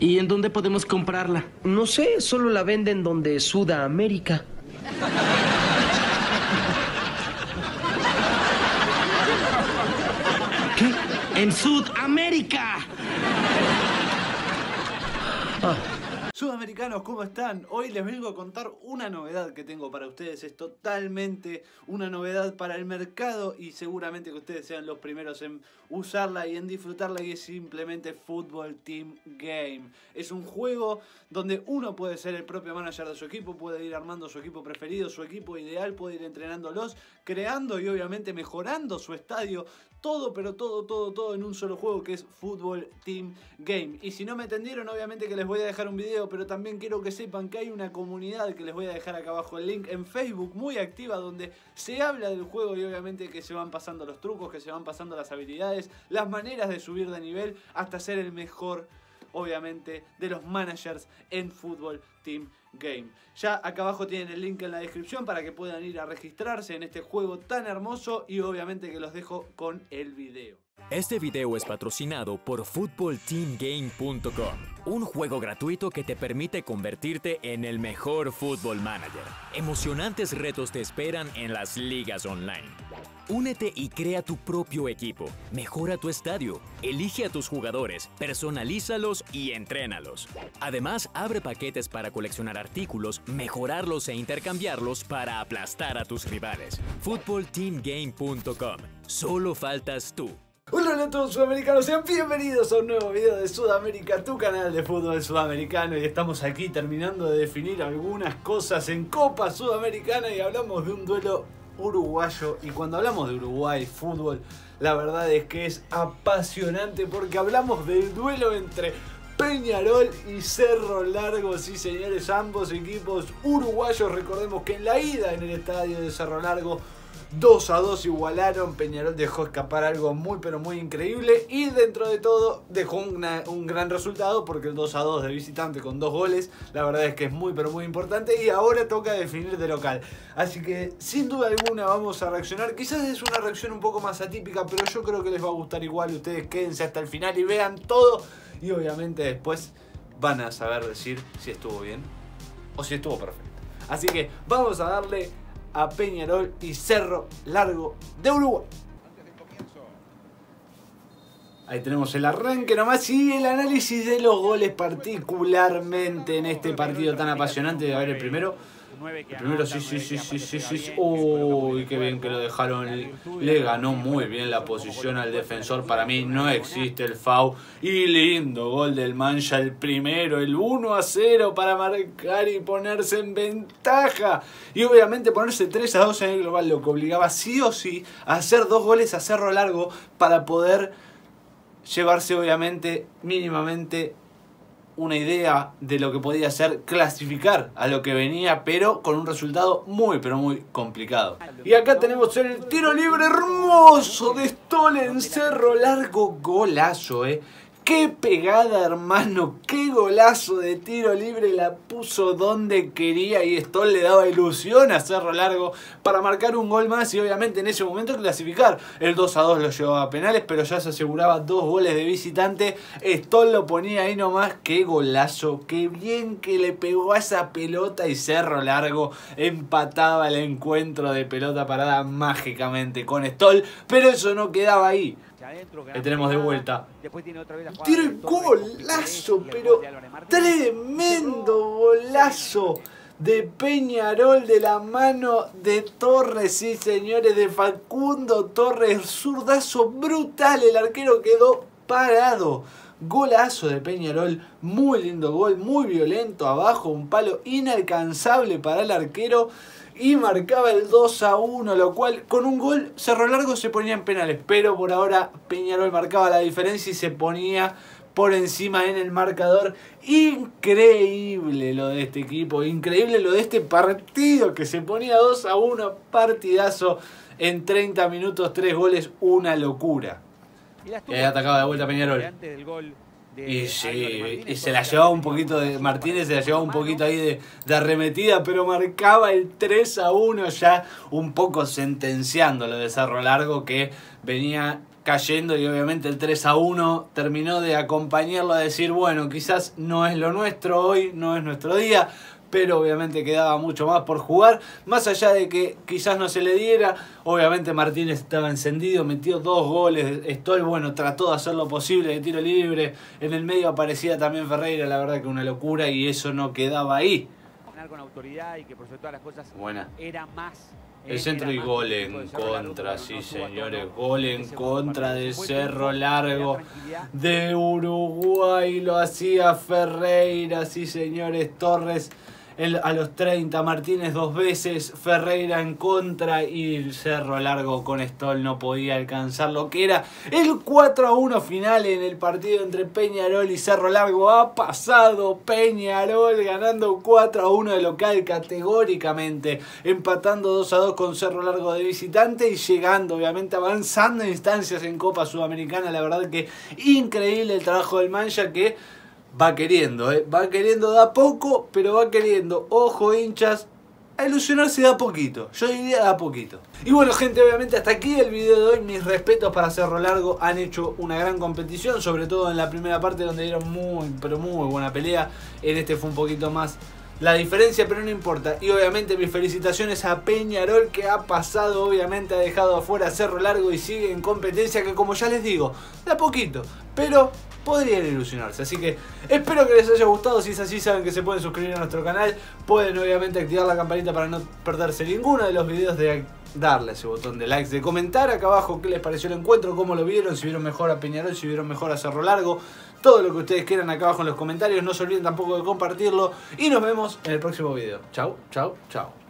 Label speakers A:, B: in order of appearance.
A: ¿Y en dónde podemos comprarla?
B: No sé, solo la venden donde Sudamérica.
A: ¿Qué? ¡En Sudamérica!
C: Sudamericanos, ¿cómo están? Hoy les vengo a contar una novedad que tengo para ustedes. Es totalmente una novedad para el mercado y seguramente que ustedes sean los primeros en usarla y en disfrutarla y es simplemente Football Team Game. Es un juego donde uno puede ser el propio manager de su equipo, puede ir armando su equipo preferido, su equipo ideal, puede ir entrenándolos, creando y obviamente mejorando su estadio. Todo, pero todo, todo, todo en un solo juego que es Football Team Game. Y si no me entendieron, obviamente que les voy a dejar un video, pero también quiero que sepan que hay una comunidad que les voy a dejar acá abajo el link en Facebook muy activa donde se habla del juego y obviamente que se van pasando los trucos, que se van pasando las habilidades, las maneras de subir de nivel hasta ser el mejor obviamente, de los managers en Football Team Game. Ya acá abajo tienen el link en la descripción para que puedan ir a registrarse en este juego tan hermoso y obviamente que los dejo con el video.
D: Este video es patrocinado por FootballTeamGame.com, un juego gratuito que te permite convertirte en el mejor Football Manager. Emocionantes retos te esperan en las ligas online. Únete y crea tu propio equipo. Mejora tu estadio. Elige a tus jugadores, personalízalos y entrénalos. Además, abre paquetes para coleccionar artículos, mejorarlos e intercambiarlos para aplastar a tus rivales. FootballTeamGame.com. Solo faltas tú.
C: Hola a todos sudamericanos, sean bienvenidos a un nuevo video de Sudamérica, tu canal de fútbol sudamericano y estamos aquí terminando de definir algunas cosas en Copa Sudamericana y hablamos de un duelo uruguayo y cuando hablamos de Uruguay, fútbol, la verdad es que es apasionante porque hablamos del duelo entre Peñarol y Cerro Largo, sí señores, ambos equipos uruguayos, recordemos que en la ida en el estadio de Cerro Largo 2 a 2 igualaron, Peñarol dejó escapar algo muy pero muy increíble y dentro de todo dejó un gran resultado porque el 2 a 2 de visitante con dos goles, la verdad es que es muy pero muy importante y ahora toca definir de local. Así que sin duda alguna vamos a reaccionar, quizás es una reacción un poco más atípica, pero yo creo que les va a gustar igual, ustedes quédense hasta el final y vean todo y obviamente después van a saber decir si estuvo bien o si estuvo perfecto. Así que vamos a darle a Peñarol y Cerro Largo de Uruguay. Ahí tenemos el arranque nomás y el análisis de los goles particularmente en este partido tan apasionante. de ver el primero. El primero sí, sí, sí, sí, sí, sí. Uy, qué bien que lo dejaron. Le ganó muy bien la posición al defensor. Para mí no existe el FAU. Y lindo gol del Mancha, el primero, el 1 a 0 para marcar y ponerse en ventaja. Y obviamente ponerse 3 a 2 en el global, lo que obligaba sí o sí a hacer dos goles a cerro largo para poder llevarse obviamente mínimamente una idea de lo que podía ser clasificar a lo que venía, pero con un resultado muy, pero muy complicado. Y acá tenemos el tiro libre hermoso de Stoll en Cerro Largo, golazo, eh. Qué pegada, hermano. Qué golazo de tiro libre. La puso donde quería y esto le daba ilusión a Cerro Largo para marcar un gol más y obviamente en ese momento clasificar. El 2 a 2 lo llevaba a penales, pero ya se aseguraba dos goles de visitante. Stoll lo ponía ahí nomás. Qué golazo. Qué bien que le pegó a esa pelota y Cerro Largo empataba el encuentro de pelota parada mágicamente con Stoll. Pero eso no quedaba ahí. Ahí tenemos de vuelta. Tiro y golazo, pero tremendo golazo de Peñarol de la mano de Torres, sí señores, de Facundo Torres, zurdazo brutal, el arquero quedó parado. Golazo de Peñarol, muy lindo gol, muy violento abajo, un palo inalcanzable para el arquero y marcaba el 2 a 1, lo cual con un gol Cerro Largo se ponía en penales, pero por ahora Peñarol marcaba la diferencia y se ponía por encima en el marcador. Increíble lo de este equipo, increíble lo de este partido que se ponía 2 a 1, partidazo en 30 minutos, 3 goles, una locura. Y ahí atacaba de vuelta Peñarol. Y sí, y se la llevaba un poquito de Martínez, se la llevaba un poquito ahí de, de, arremetida, pero marcaba el 3 a 1 ya un poco sentenciando lo de Cerro Largo que venía cayendo y obviamente el 3 a 1 terminó de acompañarlo a decir, bueno, quizás no es lo nuestro hoy, no es nuestro día, pero obviamente quedaba mucho más por jugar. Más allá de que quizás no se le diera, obviamente Martínez estaba encendido, metió dos goles. Estoy bueno, trató de hacer lo posible de tiro libre. En el medio aparecía también Ferreira, la verdad que una locura y eso no quedaba ahí.
E: Con autoridad y que por todas las cosas
C: Buena.
E: era más
C: el centro y gol en contra, sí señores, gol en contra de Cerro Largo de Uruguay, lo hacía Ferreira, sí señores, Torres a los 30, Martínez dos veces, Ferreira en contra y Cerro Largo con Stoll no podía alcanzar lo que era el 4 a 1 final en el partido entre Peñarol y Cerro Largo. Ha pasado Peñarol ganando 4 a 1 de local categóricamente, empatando 2 a 2 con Cerro Largo de visitante y llegando, obviamente, avanzando instancias en Copa Sudamericana. La verdad que increíble el trabajo del Mancha que va queriendo, ¿eh? va queriendo de a poco, pero va queriendo, ojo hinchas, a ilusionarse de a poquito, yo diría de a poquito. Y bueno gente, obviamente hasta aquí el video de hoy, mis respetos para Cerro Largo, han hecho una gran competición, sobre todo en la primera parte donde dieron muy, pero muy buena pelea, en este fue un poquito más la diferencia, pero no importa. Y obviamente mis felicitaciones a Peñarol que ha pasado, obviamente ha dejado afuera Cerro Largo y sigue en competencia que como ya les digo, de a poquito, pero podrían ilusionarse. Así que espero que les haya gustado. Si es así, saben que se pueden suscribir a nuestro canal. Pueden obviamente activar la campanita para no perderse ninguno de los videos de darle ese botón de likes, de comentar acá abajo qué les pareció el encuentro, cómo lo vieron, si vieron mejor a Peñarol, si vieron mejor a Cerro Largo, todo lo que ustedes quieran acá abajo en los comentarios, no se olviden tampoco de compartirlo y nos vemos en el próximo video. Chau, chau, chau.